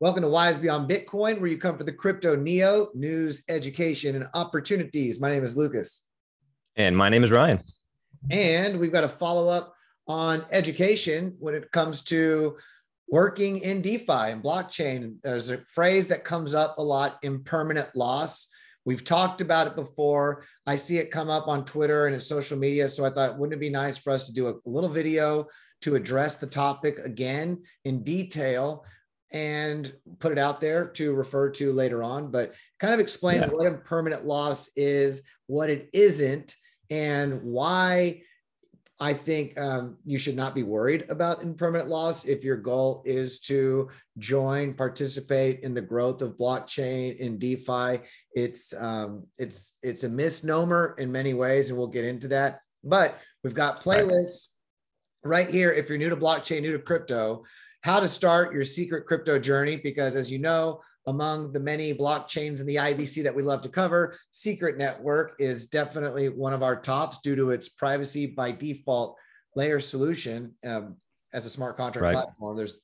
Welcome to Wise Beyond Bitcoin, where you come for the crypto neo news, education, and opportunities. My name is Lucas. And my name is Ryan. And we've got a follow up on education when it comes to working in DeFi and blockchain. There's a phrase that comes up a lot impermanent loss. We've talked about it before. I see it come up on Twitter and in social media. So I thought, wouldn't it be nice for us to do a little video to address the topic again in detail and put it out there to refer to later on, but kind of explain yeah. what impermanent loss is, what it isn't, and why I think um, you should not be worried about impermanent loss if your goal is to join, participate in the growth of blockchain in DeFi. It's um, it's it's a misnomer in many ways, and we'll get into that. But we've got playlists right here. If you're new to blockchain, new to crypto, how to start your secret crypto journey. Because as you know, among the many blockchains in the IBC that we love to cover, Secret Network is definitely one of our tops due to its privacy by default layer solution um, as a smart contract right. platform. There's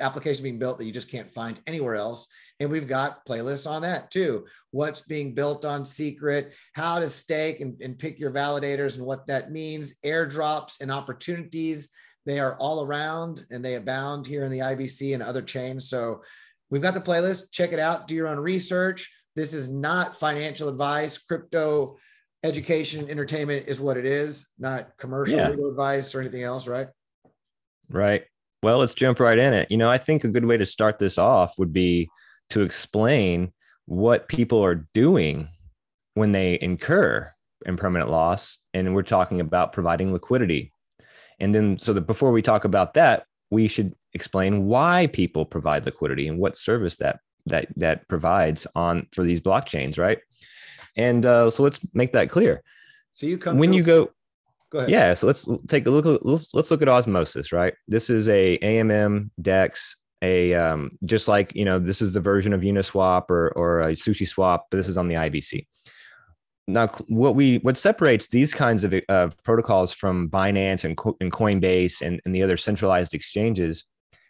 application being built that you just can't find anywhere else. And we've got playlists on that too. What's being built on secret, how to stake and, and pick your validators and what that means, airdrops and opportunities they are all around and they abound here in the IBC and other chains. So we've got the playlist. Check it out. Do your own research. This is not financial advice. Crypto education entertainment is what it is, not commercial yeah. legal advice or anything else, right? Right. Well, let's jump right in it. You know, I think a good way to start this off would be to explain what people are doing when they incur impermanent loss. And we're talking about providing liquidity. And then, so that before we talk about that, we should explain why people provide liquidity and what service that that that provides on for these blockchains, right? And uh, so let's make that clear. So you come when to- you go. Go ahead. Yeah, so let's take a look. Let's let's look at osmosis, right? This is a AMM Dex, a um, just like you know, this is the version of Uniswap or or a Sushi Swap, but this is on the IBC now what we what separates these kinds of, of protocols from binance and, and coinbase and, and the other centralized exchanges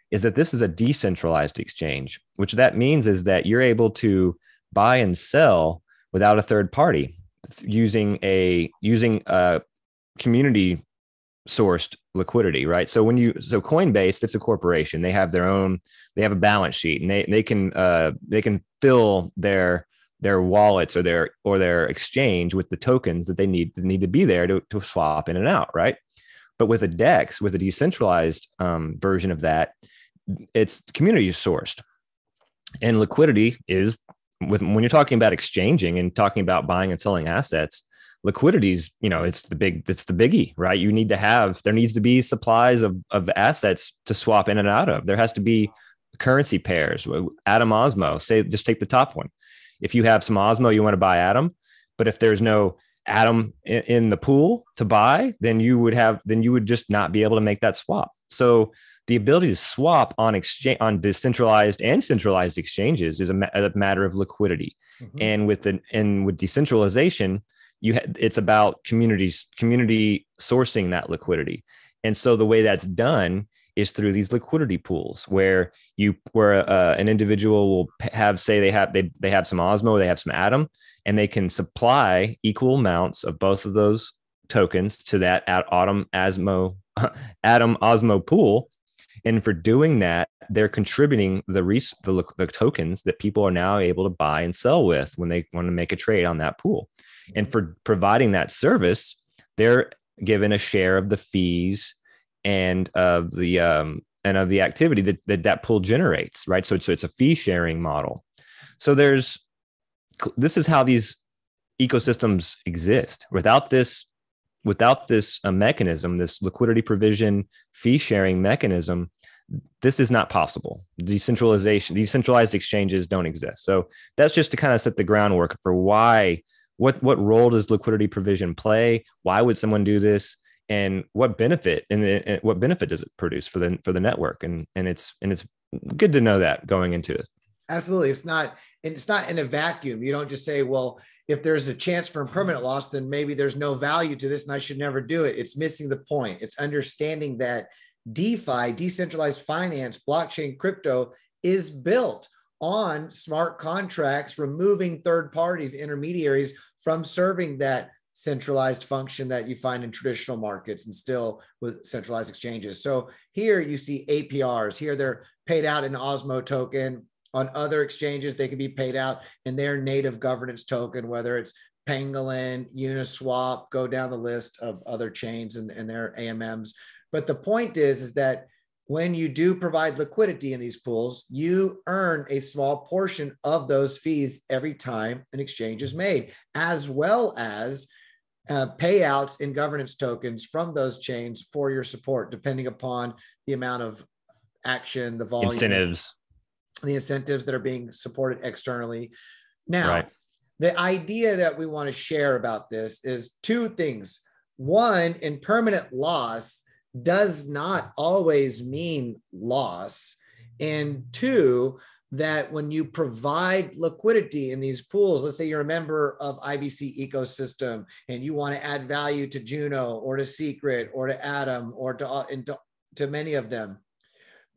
is that this is a decentralized exchange which that means is that you're able to buy and sell without a third party using a using a community sourced liquidity right? So when you so coinbase it's a corporation. They have their own they have a balance sheet and they they can uh they can fill their their wallets or their or their exchange with the tokens that they need need to be there to, to swap in and out right? But with a dex with a decentralized um, version of that it's community sourced. And liquidity is with when you're talking about exchanging and talking about buying and selling assets liquidities you know it's the big it's the biggie right? You need to have there needs to be supplies of, of assets to swap in and out of. There has to be currency pairs. Atom osmo say just take the top one if you have some Osmo, you want to buy Atom. But if there's no Atom in, in the pool to buy, then you would have then you would just not be able to make that swap. So the ability to swap on exchange on decentralized and centralized exchanges is a, ma- a matter of liquidity. Mm-hmm. And with the and with decentralization, you ha- it's about communities community sourcing that liquidity. And so the way that's done is through these liquidity pools where you where uh, an individual will have say they have they, they have some osmo they have some atom and they can supply equal amounts of both of those tokens to that atom osmo atom osmo pool. And for doing that they're contributing the, res- the the tokens that people are now able to buy and sell with when they want to make a trade on that pool. And for providing that service they're given a share of the fees and of the um, and of the activity that, that that pool generates, right? So it's, so it's a fee sharing model. So there's this is how these ecosystems exist. Without this, without this uh, mechanism, this liquidity provision fee sharing mechanism, this is not possible. Decentralization, decentralized exchanges don't exist. So that's just to kind of set the groundwork for why. What, what role does liquidity provision play? Why would someone do this? And what benefit and, the, what benefit does it produce for the for the network? And and it's and it's good to know that going into it. Absolutely. It's not and it's not in a vacuum. You don't just say well if there's a chance for impermanent loss then maybe there's no value to this and i should never do it. It's missing the point. It's understanding that defi decentralized finance blockchain crypto is built on smart contracts, removing third parties, intermediaries from serving that centralized function that you find in traditional markets and still with centralized exchanges. So here you see APRs. Here they're paid out in Osmo token. On other exchanges, they can be paid out in their native governance token, whether it's Pangolin, Uniswap, go down the list of other chains and, and their AMMs. But the point is, is that when you do provide liquidity in these pools, you earn a small portion of those fees every time an exchange is made, as well as uh, payouts in governance tokens from those chains for your support, depending upon the amount of action, the volume, incentives, the incentives that are being supported externally. Now, right. the idea that we want to share about this is two things. One, impermanent loss, does not always mean loss. And two, that when you provide liquidity in these pools, let's say you're a member of IBC ecosystem and you want to add value to Juno or to Secret or to Atom or to, to, to many of them,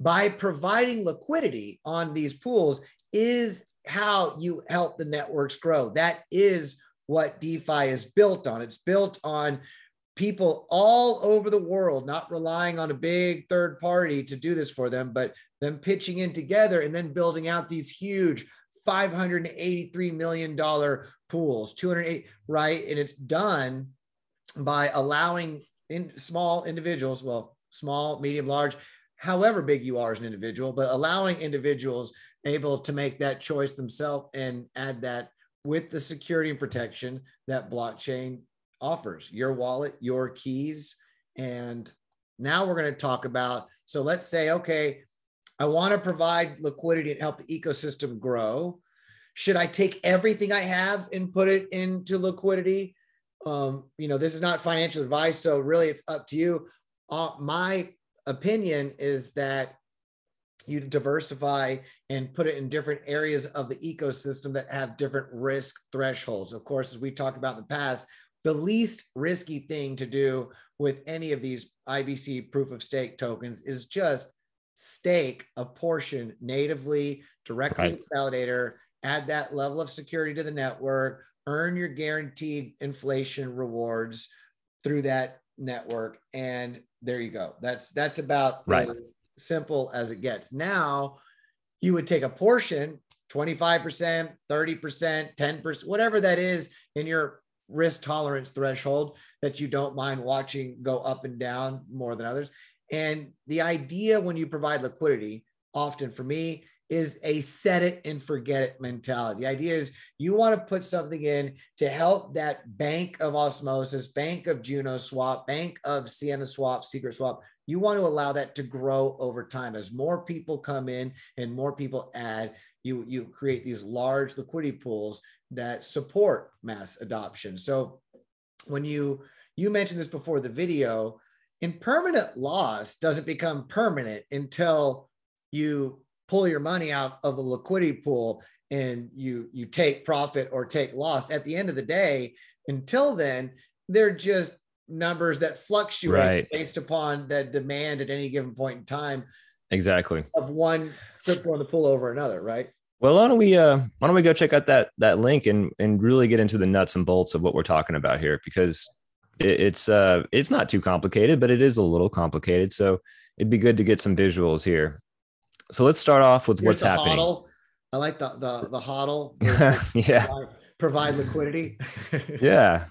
by providing liquidity on these pools is how you help the networks grow. That is what DeFi is built on. It's built on people all over the world not relying on a big third party to do this for them, but them pitching in together and then building out these huge $583 million pools, 208, right? And it's done by allowing in small individuals, well, small, medium, large, however big you are as an individual, but allowing individuals able to make that choice themselves and add that with the security and protection that blockchain offers your wallet, your keys. And now we're going to talk about so let's say, okay, I want to provide liquidity and help the ecosystem grow. Should I take everything I have and put it into liquidity? Um, you know, this is not financial advice, so really it's up to you. Uh, my opinion is that you diversify and put it in different areas of the ecosystem that have different risk thresholds. Of course, as we talked about in the past, the least risky thing to do with any of these IBC proof of stake tokens is just stake a portion natively directly right. validator, add that level of security to the network, earn your guaranteed inflation rewards through that network and there you go. That's that's about right. as simple as it gets. Now, you would take a portion 25%, 30%, 10%, whatever that is in your risk tolerance threshold that you don't mind watching go up and down more than others. And the idea when you provide liquidity, often for me, is a set it and forget it mentality. The idea is you want to put something in to help that bank of osmosis, bank of Juno swap, bank of Sienna swap, secret swap. You want to allow that to grow over time as more people come in and more people add. You, you create these large liquidity pools that support mass adoption. So when you you mentioned this before the video, impermanent loss doesn't become permanent until you pull your money out of a liquidity pool and you you take profit or take loss. At the end of the day, until then, they're just numbers that fluctuate right. based upon the demand at any given point in time. Exactly. Of one crypto to pull over another, right? Well, why don't we uh, why don't we go check out that that link and and really get into the nuts and bolts of what we're talking about here because it, it's uh it's not too complicated, but it is a little complicated. So it'd be good to get some visuals here. So let's start off with Here's what's happening. HODL. I like the the the HODL. yeah. Provide, provide liquidity. yeah.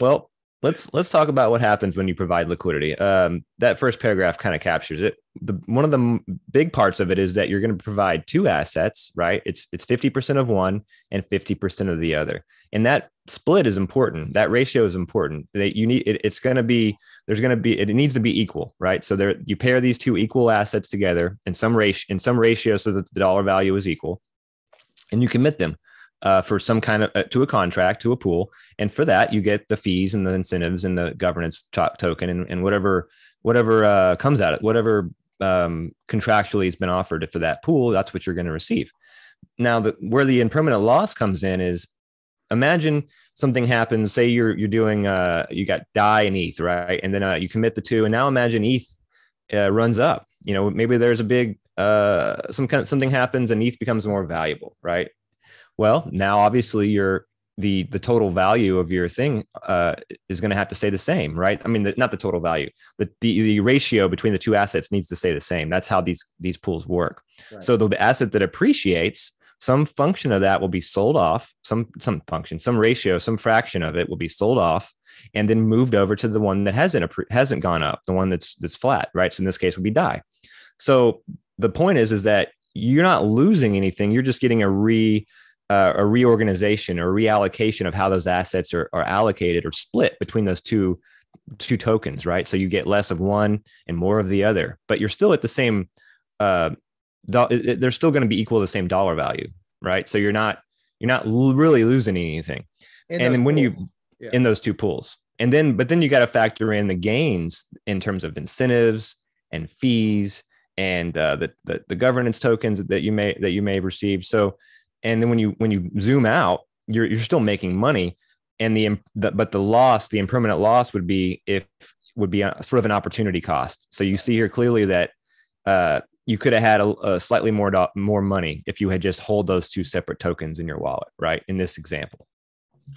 Well, let's let's talk about what happens when you provide liquidity. Um, that first paragraph kind of captures it. The, one of the big parts of it is that you're going to provide two assets, right? It's it's fifty percent of one and fifty percent of the other, and that split is important. That ratio is important. That you need it, it's going to be there's going to be it needs to be equal, right? So there you pair these two equal assets together in some ratio in some ratio so that the dollar value is equal, and you commit them uh, for some kind of uh, to a contract to a pool. And for that you get the fees and the incentives and the governance token and, and whatever whatever uh, comes out of whatever um, contractually has been offered for that pool that's what you're going to receive. Now the, where the impermanent loss comes in is imagine something happens say you're you're doing uh you got DAI and eth right? And then uh, you commit the two and now imagine eth uh, runs up. You know maybe there's a big uh, some kind of, something happens and ETH becomes more valuable, right? Well, now obviously your the the total value of your thing uh, is going to have to stay the same, right? I mean, the, not the total value, but the the ratio between the two assets needs to stay the same. That's how these these pools work. Right. So the, the asset that appreciates, some function of that will be sold off, some some function, some ratio, some fraction of it will be sold off, and then moved over to the one that hasn't hasn't gone up, the one that's that's flat, right? So in this case would be DAI. So the point is is that you're not losing anything. You're just getting a re uh, a reorganization or reallocation of how those assets are, are allocated or split between those two two tokens, right? So you get less of one and more of the other, but you're still at the same. Uh, do- they're still going to be equal to the same dollar value, right? So you're not you're not really losing anything. In and then when pools. you yeah. in those two pools, and then but then you got to factor in the gains in terms of incentives and fees and uh, the, the the governance tokens that you may that you may have received. So and then when you when you zoom out you're you're still making money. And the, the but the loss the impermanent loss would be if would be a, sort of an opportunity cost. So you see here clearly that uh, you could have had a, a slightly more do- more money if you had just hold those two separate tokens in your wallet right? In this example.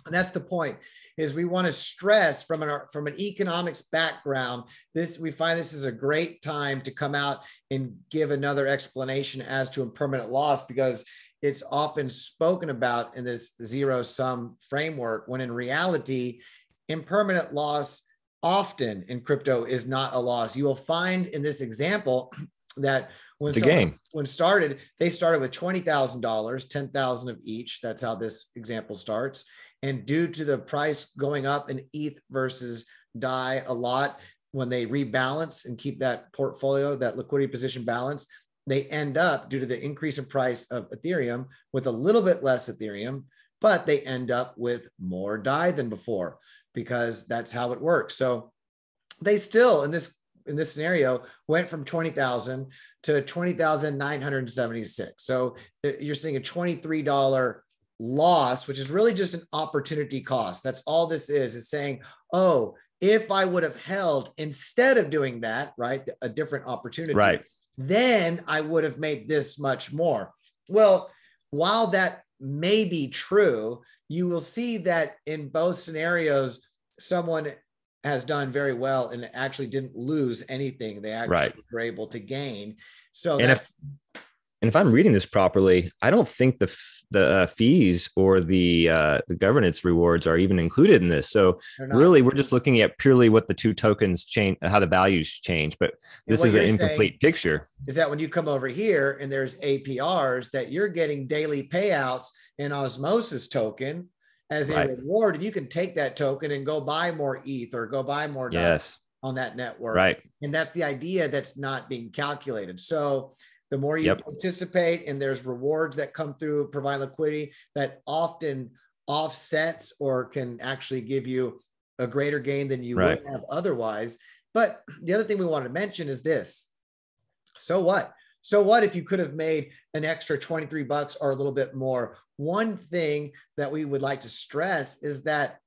And that's the point is we want to stress from an from an economics background this we find this is a great time to come out and give another explanation as to impermanent loss because it's often spoken about in this zero sum framework when in reality impermanent loss often in crypto is not a loss. You will find in this example that when game. when started they started with $20000 10000 of each. That's how this example starts. And due to the price going up in eth versus dai a lot when they rebalance and keep that portfolio that liquidity position balanced they end up due to the increase in price of Ethereum with a little bit less Ethereum, but they end up with more DAI than before because that's how it works. So they still in this in this scenario went from 20,000 to 20,976. So uh, you're seeing a $23 loss, which is really just an opportunity cost. That's all this is, is saying, oh, if I would have held instead of doing that, right, a different opportunity, right then I would have made this much more. Well, while that may be true, you will see that in both scenarios, someone has done very well and actually didn't lose anything. They actually right. were able to gain. So and if and if I'm reading this properly, I don't think the the uh, fees or the uh, the governance rewards are even included in this. So really, we're just looking at purely what the two tokens change, how the values change. But this is an incomplete picture. Is that when you come over here and there's APRs that you're getting daily payouts in Osmosis token as a right. reward, and you can take that token and go buy more ETH or go buy more yes on that network. Right. And that's the idea that's not being calculated. So the more you yep. participate and there's rewards that come through provide liquidity that often offsets or can actually give you a greater gain than you right. would have otherwise but the other thing we want to mention is this so what so what if you could have made an extra 23 bucks or a little bit more one thing that we would like to stress is that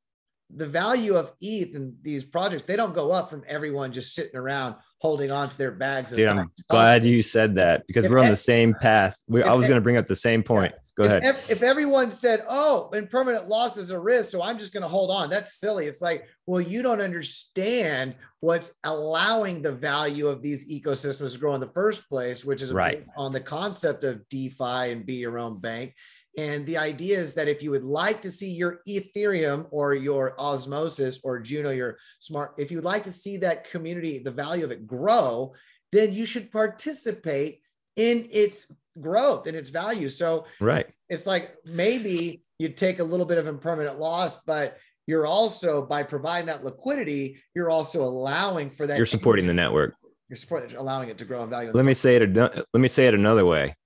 the value of ETH and these projects, they don't go up from everyone just sitting around holding on to their bags. Dude, I'm glad you said that because if we're on the same path. We, I was going to bring up the same point. Go if, ahead. If, everyone said, "Oh, impermanent loss is a risk," so I'm just going to hold on, that's silly. It's like, well, you don't understand what's allowing the value of these ecosystems to grow in the first place, which is right on the concept of DeFi and be your own bank. And the idea is that if you would like to see your Ethereum or your Osmosis or Juno, your smart, if you'd like to see that community, the value of it grow, then you should participate in its growth and its value. So right. it's like maybe you take a little bit of impermanent loss, but you're also by providing that liquidity, you're also allowing for that. You're supporting the network. You're supporting, allowing it to grow in value. Let me say it. Let me say it another way.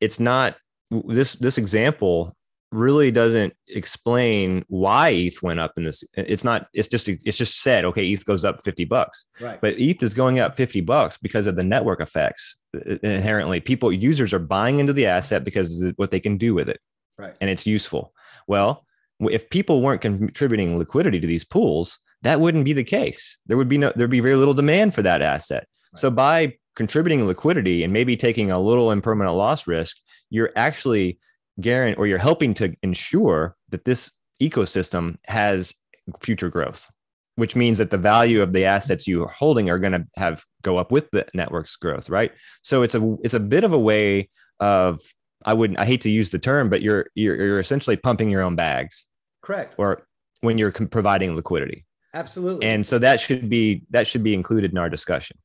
It's not this this example really doesn't explain why ETH went up in this. It's not. It's just. It's just said. Okay, ETH goes up fifty bucks. Right. But ETH is going up fifty bucks because of the network effects. Inherently, people users are buying into the asset because of what they can do with it. Right. And it's useful. Well, if people weren't contributing liquidity to these pools, that wouldn't be the case. There would be no. There'd be very little demand for that asset. Right. So by contributing liquidity and maybe taking a little impermanent loss risk, you're actually guaranteeing or you're helping to ensure that this ecosystem has future growth, which means that the value of the assets you are holding are going to have go up with the network's growth, right? So it's a it's a bit of a way of I wouldn't I hate to use the term, but you're you're, you're essentially pumping your own bags. Correct. Or when you're providing liquidity. Absolutely. And so that should be that should be included in our discussion.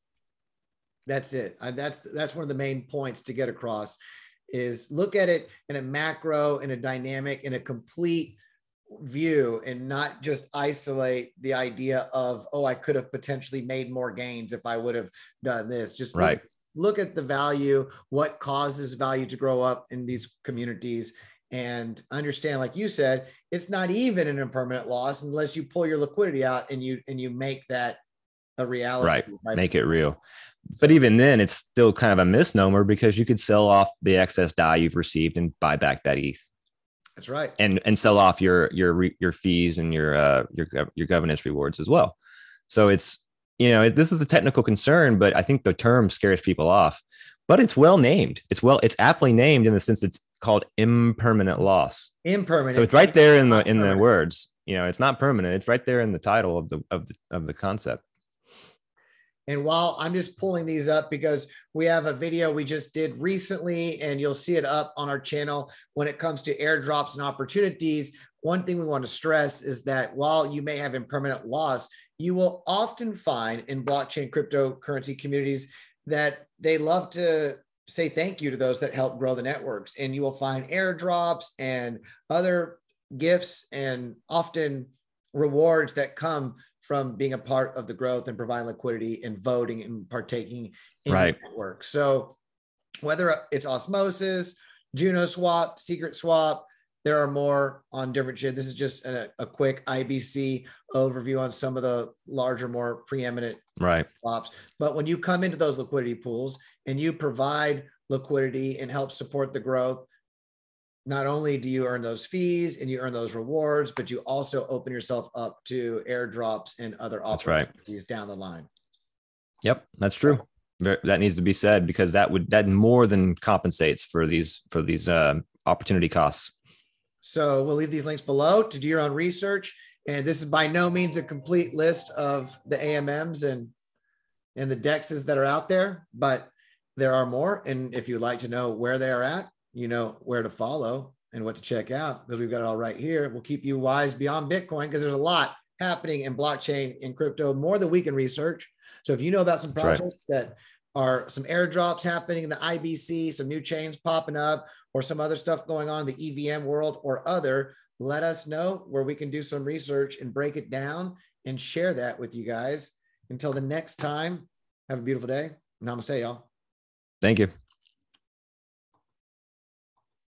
That's it. That's that's one of the main points to get across is look at it in a macro, in a dynamic, in a complete view and not just isolate the idea of oh i could have potentially made more gains if i would have done this just right look, look at the value what causes value to grow up in these communities and understand like you said it's not even an impermanent loss unless you pull your liquidity out and you and you make that a reality right make it real but even then it's still kind of a misnomer because you could sell off the excess DAI you've received and buy back that eth that's right and and sell off your your your fees and your uh your your governance rewards as well so it's you know this is a technical concern but i think the term scares people off but it's well named. It's well, it's aptly named in the sense it's called impermanent loss. Impermanent. So it's right there in the in the words. You know, it's not permanent. It's right there in the title of the of the of the concept. And while I'm just pulling these up because we have a video we just did recently, and you'll see it up on our channel when it comes to airdrops and opportunities. One thing we want to stress is that while you may have impermanent loss, you will often find in blockchain cryptocurrency communities that they love to say thank you to those that help grow the networks. And you will find airdrops and other gifts and often rewards that come from being a part of the growth and providing liquidity and voting and partaking in right. the network. So whether it's osmosis, Juno swap, secret swap, there are more on different shit. This is just a, a, quick IBC overview on some of the larger, more preeminent right swaps. But when you come into those liquidity pools and you provide liquidity and help support the growth, not only do you earn those fees and you earn those rewards, but you also open yourself up to airdrops and other opportunities right. down the line. Yep, that's true. That needs to be said because that would that more than compensates for these for these uh, opportunity costs. So we'll leave these links below to do your own research. And this is by no means a complete list of the AMMs and and the dexes that are out there, but there are more. And if you'd like to know where they are at, you know where to follow and what to check out because we've got it all right here. We'll keep you wise beyond Bitcoin because there's a lot happening in blockchain and crypto more than we can research. So if you know about some projects right. that are some airdrops happening in the IBC, some new chains popping up, or some other stuff going on in the EVM world or other, let us know where we can do some research and break it down and share that with you guys. Until the next time, have a beautiful day. Namaste, y'all. Thank you.